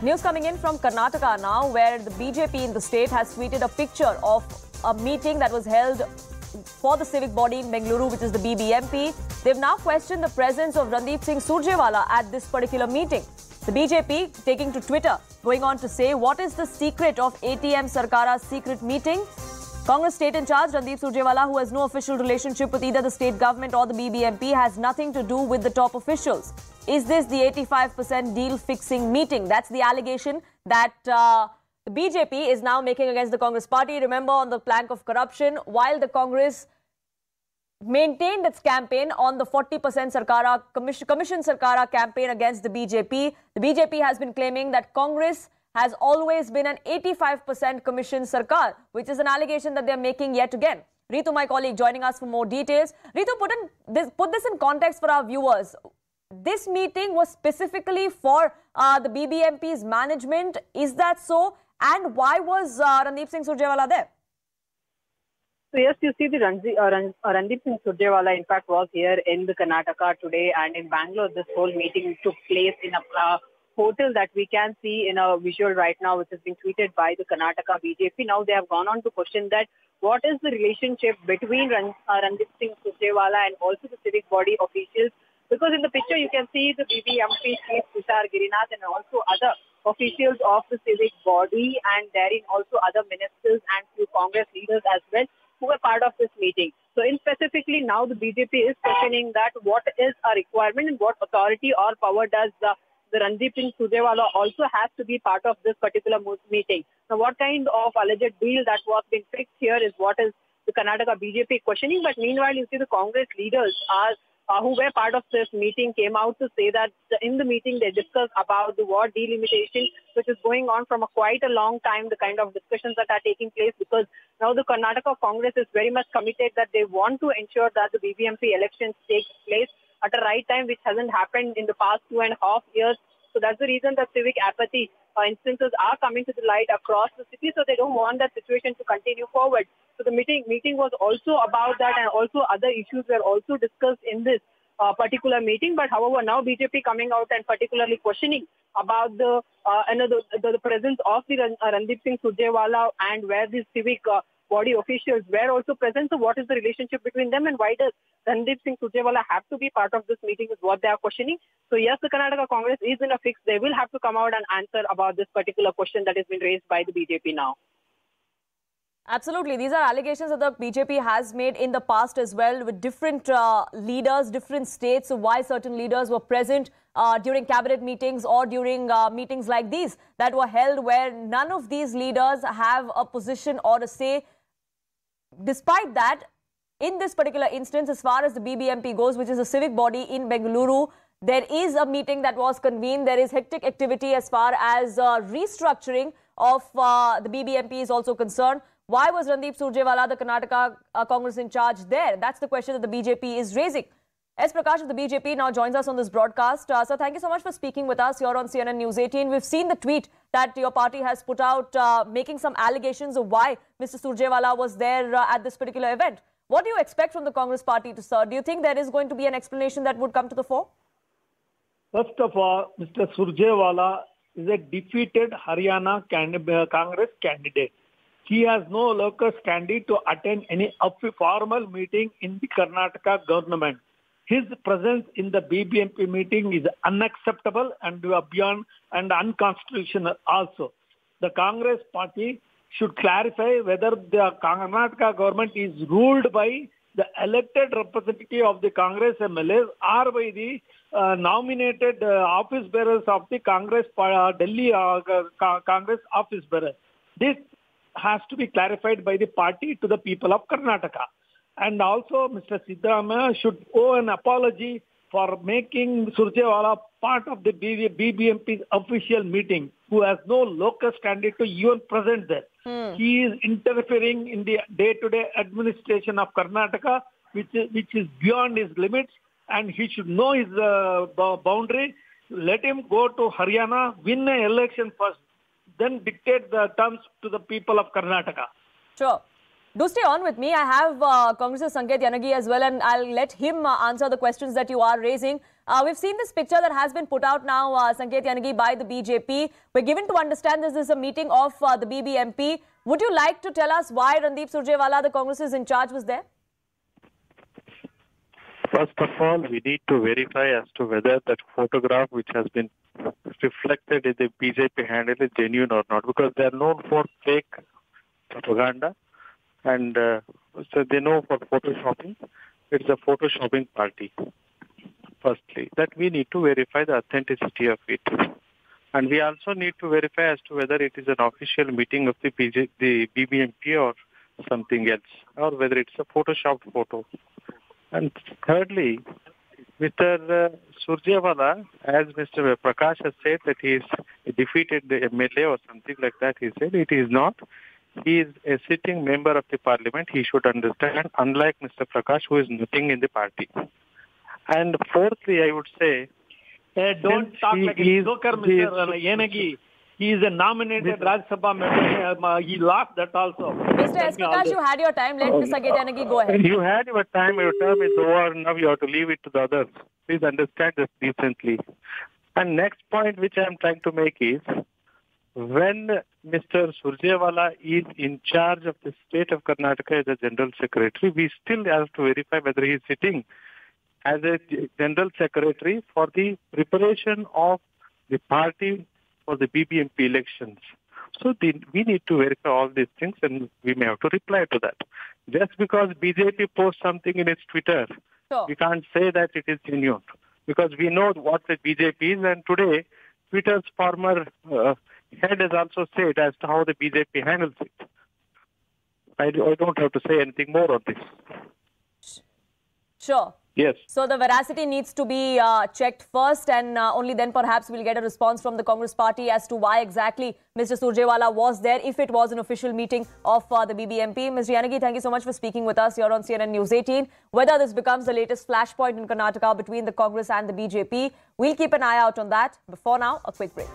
News coming in from Karnataka now, where the BJP in the state has tweeted a picture of a meeting that was held for the civic body in Bengaluru, which is the BBMP. They've now questioned the presence of Randeep Singh Surjewala at this particular meeting. The BJP taking to Twitter, going on to say, What is the secret of ATM Sarkara's secret meeting? Congress state in charge, Randeep Surjewala, who has no official relationship with either the state government or the BBMP, has nothing to do with the top officials. Is this the 85% deal fixing meeting? That's the allegation that uh, the BJP is now making against the Congress party. Remember, on the plank of corruption, while the Congress maintained its campaign on the 40% Sarkara commission, commission Sarkara campaign against the BJP. The BJP has been claiming that Congress has always been an 85% commission Sarkar, which is an allegation that they're making yet again. Ritu, my colleague, joining us for more details. Ritu, put, in this, put this in context for our viewers. This meeting was specifically for uh, the BBMP's management. Is that so? And why was uh, Randeep Singh Surjewala there? So yes, you see the Ranji, uh, Ran, uh, Randeep Singh Surjewala in fact was here in the Karnataka today and in Bangalore this whole meeting took place in a uh, hotel that we can see in a visual right now which has been tweeted by the Karnataka BJP. Now they have gone on to question that what is the relationship between Ran, uh, Randeep Singh Surjewala and also the civic body officials because in the picture you can see the BBMP chief Tushar Girinath and also other officials of the civic body and therein also other ministers and few Congress leaders as well who were part of this meeting. So in specifically now the BJP is questioning that what is a requirement and what authority or power does the, the Randeep Singh Surjewala also has to be part of this particular meeting. Now what kind of alleged deal that was being fixed here is what is the Karnataka BJP questioning. But meanwhile, you see the Congress leaders are uh, who were part of this meeting came out to say that in the meeting they discussed about the ward delimitation, which is going on from a quite a long time, the kind of discussions that are taking place because now the Karnataka Congress is very much committed that they want to ensure that the BBMP elections take place at a right time, which hasn't happened in the past two and a half years. So that's the reason that civic apathy instances are coming to the light across the city. So they don't want that situation to continue forward. So the meeting meeting was also about that, and also other issues were also discussed in this uh, particular meeting. But however, now BJP coming out and particularly questioning about the uh, another the, the, presence of the uh, Randeep Singh Surjewala and where the civic uh, body officials were also present. So what is the relationship between them and why does Randeep Singh Surjewala have to be part of this meeting is what they are questioning. So yes, the Karnataka Congress is in a fix. They will have to come out and answer about this particular question that has been raised by the BJP now. Absolutely. These are allegations that the BJP has made in the past as well with different uh, leaders, different states, so why certain leaders were present uh, during cabinet meetings or during uh, meetings like these that were held where none of these leaders have a position or a say. Despite that, in this particular instance, as far as the BBMP goes, which is a civic body in Bengaluru, there is a meeting that was convened. There is hectic activity as far as uh, restructuring of uh, the BBMP is also concerned. Why was Randeep Surjewala, the Karnataka uh, Congress in charge there? That's the question that the BJP is raising. S. Prakash of the BJP now joins us on this broadcast. Uh, so thank you so much for speaking with us here on CNN News 18. We've seen the tweet that your party has put out uh, making some allegations of why Mr. Surjewala was there uh, at this particular event. What do you expect from the Congress party to sir? Do you think there is going to be an explanation that would come to the fore? First of all, Mr. Surjewala is a defeated Haryana uh, Congress candidate he has no locus standi to attend any formal meeting in the Karnataka government. His presence in the BBMP meeting is unacceptable and beyond and unconstitutional also. The Congress party should clarify whether the Karnataka government is ruled by the elected representative of the Congress MLAs or by the uh, nominated uh, office bearers of the Congress uh, Delhi uh, Congress office bearers. This has to be clarified by the party to the people of Karnataka. And also, Mr. Siddaramaiah should owe an apology for making Surjewala part of the BBMP's official meeting, who has no locus standi to even present there. Hmm. He is interfering in the day-to-day administration of Karnataka, which is, which is beyond his limits, and he should know his uh, boundary. Let him go to Haryana, win an election first then dictate the terms to the people of Karnataka. Sure. Do stay on with me. I have uh, Congress's Sanket Yanagi as well, and I'll let him uh, answer the questions that you are raising. Uh, we've seen this picture that has been put out now, uh, Sanket Yanagi, by the BJP. We're given to understand this is a meeting of uh, the BBMP. Would you like to tell us why Randeep Surjewala, the Congress is in charge, was there? First of all, we need to verify as to whether that photograph which has been reflected in the BJP handle is genuine or not, because they are known for fake propaganda, and uh, so they know for photoshopping. It's a photoshopping party. Firstly, that we need to verify the authenticity of it, and we also need to verify as to whether it is an official meeting of the BJ, the BBMP or something else, or whether it's a photoshopped photo. And thirdly, Mr. Uh, Surjewala, as Mr. Prakash has said that he is defeated the MLA or something like that, he said it is not. He is a sitting member of the parliament. He should understand, unlike Mr. Prakash, who is nothing in the party. And fourthly, I would say, Hey, don't talk like a is- joker, he is- Mr. Yanagi. He is a nominated Rajya Sabha member. Um, uh, He lost that also. Mr. S. Tell me all Prakash, you had your time. Let Mr. Sanket Yanagi go ahead. you had your time, your term is over, now you have to leave it to the others. Please understand this decently. And next point which I am trying to make is, when Mr. Surjewala is in charge of the state of Karnataka as a general secretary, we still have to verify whether he is sitting as a general secretary for the preparation of the party for the BBMP elections. So the, we need to verify all these things and we may have to reply to that. Just because BJP posts something in its Twitter, Sure. we can't say that it is genuine because we know what the BJP is and today Twitter's former uh, head has also said as to how the BJP handles it. I, I don't have to say anything more on this. Sure. Yes. So the veracity needs to be uh, checked first, and uh, only then perhaps we'll get a response from the Congress party as to why exactly Mr. Surjewala was there, if it was an official meeting of uh, the BBMP. Ms. Janagi, thank you so much for speaking with us here on CNN News 18. Whether this becomes the latest flashpoint in Karnataka between the Congress and the BJP, we'll keep an eye out on that. Before now, a quick break.